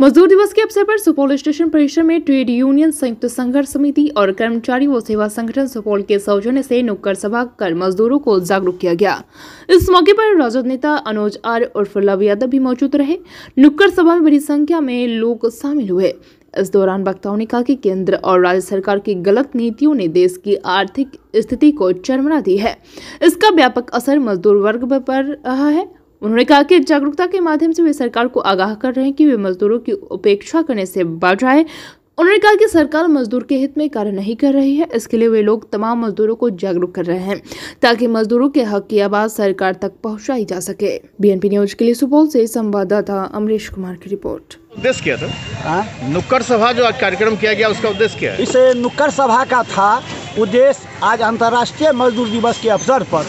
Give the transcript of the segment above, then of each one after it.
मजदूर दिवस के अवसर पर सुपौल स्टेशन परिसर में ट्रेड यूनियन, संयुक्त संघर्ष समिति और कर्मचारी व सेवा संगठन सुपौल के सौजन्य से नुक्कड़ सभा कर मजदूरों को जागरूक किया गया। इस मौके पर राजद नेता अनुज आर उर्फ़ लव यादव भी मौजूद रहे। नुक्कड़ सभा में बड़ी संख्या में लोग शामिल हुए। इस दौरान वक्ताओं ने कहा कि केंद्र और राज्य सरकार की गलत नीतियों ने देश की आर्थिक स्थिति को चरमरा दी है। इसका व्यापक असर मजदूर वर्ग पर रहा है। उन्होंने कहा कि जागरूकता के माध्यम से वे सरकार को आगाह कर रहे हैं कि वे मजदूरों की उपेक्षा करने से बाज आए। उन्होंने कहा कि सरकार मजदूर के हित में कार्य नहीं कर रही है इसके लिए वे लोग तमाम मजदूरों को जागरूक कर रहे हैं ताकि मजदूरों के हक की आवाज़ सरकार तक पहुंचाई जा सके। बीएनपी न्यूज़ के लिए सुपौल से संवाददाता अमरीश कुमार की रिपोर्ट। उद्देश्य क्या था? हाँ? नुक्कड़ सभा जो कार्यक्रम किया गया उसका उद्देश्य क्या है? इस नुक्कड़ सभा का था उद्देश्य आज अंतर्राष्ट्रीय मजदूर दिवस के अवसर पर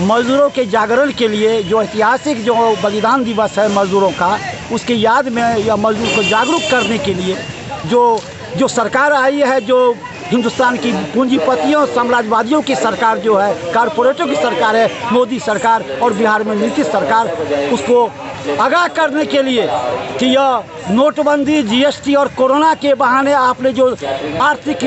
मजदूरों के जागरण के लिए जो ऐतिहासिक जो बलिदान दिवस है मजदूरों का, उसकी याद में या मजदूर को जागरूक करने के लिए जो जो सरकार आई है, जो हिंदुस्तान की पूंजीपतियों, साम्राज्यवादियों की सरकार जो है, कारपोरेटों की सरकार है, मोदी सरकार और बिहार में नीतीश सरकार, उसको आगाह करने के लिए कि यह नोटबंदी जीएसटी और कोरोना के बहाने आपने जो आर्थिक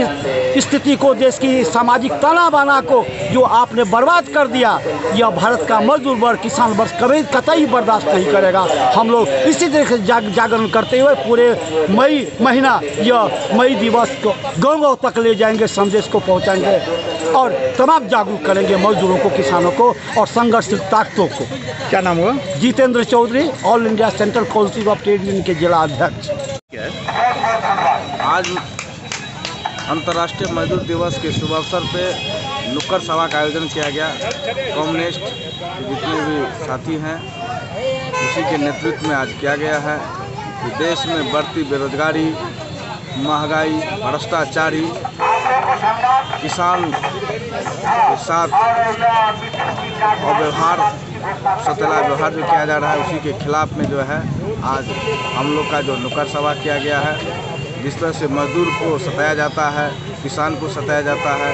स्थिति को देश की सामाजिक तना बना को जो आपने बर्बाद कर दिया यह भारत का मजदूर वर्ग किसान वर्ग कभी कतई बर्दाश्त नहीं करेगा। हम लोग इसी तरह से जाग, जागरण करते हुए पूरे मई महीना यह मई दिवस को गाँव गाँव तक ले जाएँगे संदेश को पहुँचाएँगे और तमाम जागरूक करेंगे मजदूरों को किसानों को और संघर्ष ताकतों को। क्या नाम हुआ? Jitendra Chaudhary. All India Central Council of Trade Union के जिला अध्यक्ष। आज अंतर्राष्ट्रीय मजदूर दिवस के शुभ अवसर पे नुक्कड़ सभा का आयोजन किया गया। कम्युनिस्ट जितने भी साथी हैं, उसी के नेतृत्व में आज किया गया है कि देश में बढ़ती बेरोजगारी, महँगाई, भ्रष्टाचारी, किसान के साथ अव्यवहार सतेला व्यवहार जो किया जा रहा है। उसी के खिलाफ में जो है, आज हम लोग का जो नुक्कड़ सभा किया गया है, जिस तरह से मजदूर को सताया जाता है, किसान को सताया जाता है,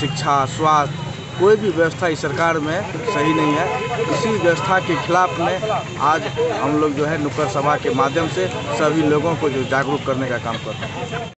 शिक्षा, स्वास्थ्य, कोई भी व्यवस्था इस सरकार में सही नहीं है। इसी व्यवस्था के खिलाफ में आज हम लोग जो है नुक्कड़ सभा के माध्यम से सभी लोगों को जो जागरूक करने का काम कर रहे हैं।